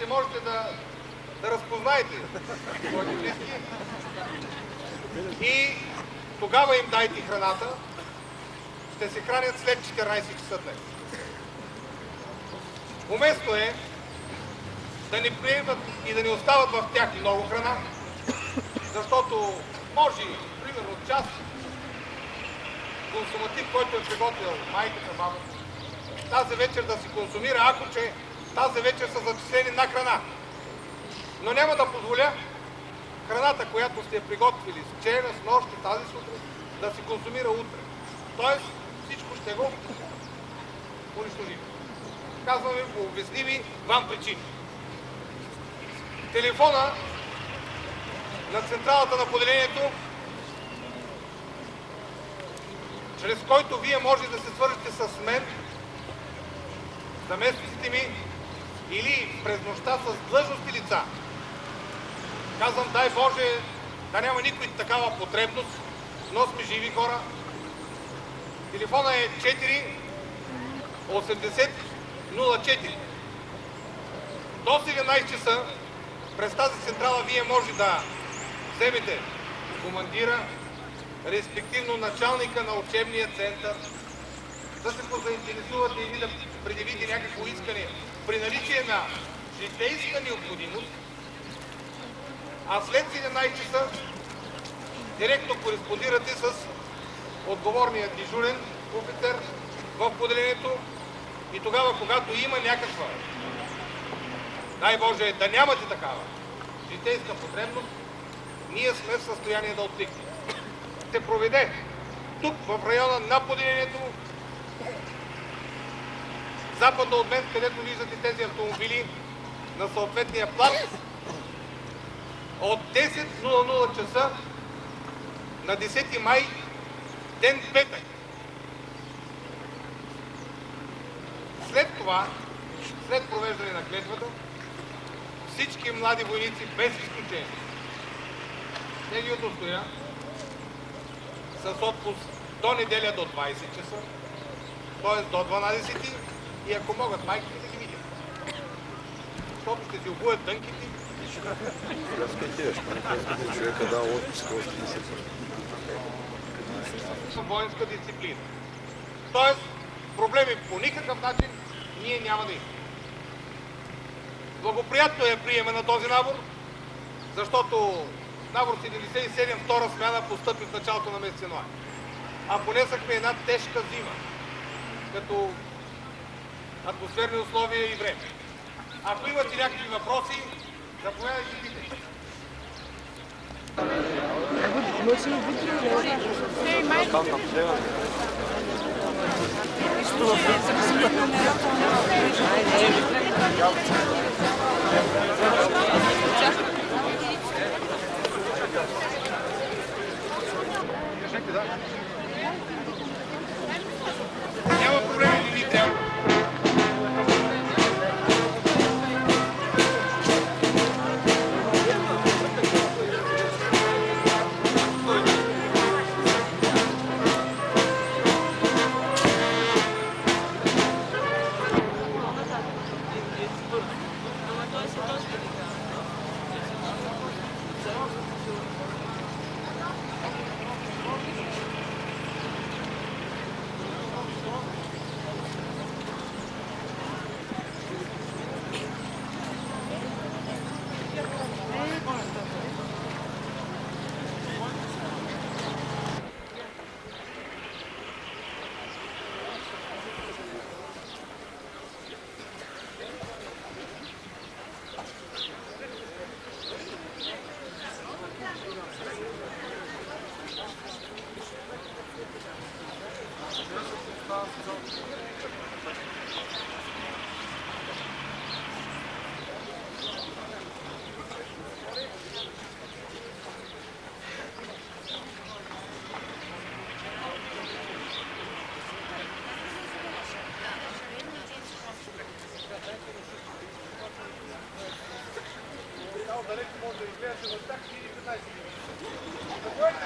ще можете да, да разпознаете своите близки и тогава им дайте храната. Ще се хранят след 14 часа днес. Уместно е да не приемат и да не остават в тях много храна, защото може, примерно, част консуматив, който е приготвил майката, бабата, тази вечер да си консумира, ако че тази вечер са зачислени на храна. Но няма да позволя храната, която сте приготвили вчера, с нощ и тази сутрин, да се консумира утре. Тоест всичко ще го унищожим. Казвам ви по обясними вам причини. Телефона на централата на поделението, чрез който вие може да се свържете с мен, заместниците ми или през нощта с длъжности лица. Казвам, дай Боже, да няма никой такава потребност, но сме живи хора. Телефона е 4 80 04. До 17 часа през тази централа вие може да вземете командира, респективно началника на учебния център, да се позаинтересувате или да предявите някакво искане при наличие на житейска необходимост, а след 17 часа директно кореспондирате с отговорния дежурен офицер в поделението и тогава, когато има някаква, дай Боже, да нямате такава житейска потребност, ние сме в състояние да откликнем. Ще проведе тук, в района на поделението, западно от мен, където виждате тези автомобили на съответния плат, от 10.00 часа на 10 май, ден петък. След това, след провеждане на клетвата, всички млади войници, без изключение, ще ги удостоя с отпуск до неделя до 20 часа, т.е. до 12 и ако могат майките да ги видят. Защото ще си обуят дънките. човека дал отпуск още не се воинска дисциплина. Тоест, проблеми по никакъв начин ние няма да имаме. Благоприятно е приема на този набор, защото набор 77, втора смяна, постъпи в началото на месец януари. А понесахме една тежка зима, като атмосферни условия и време. Ако имате някакви въпроси, заповядайте и питайте. Кажете, далеко може да изгледате в тях и 15 минути. Какво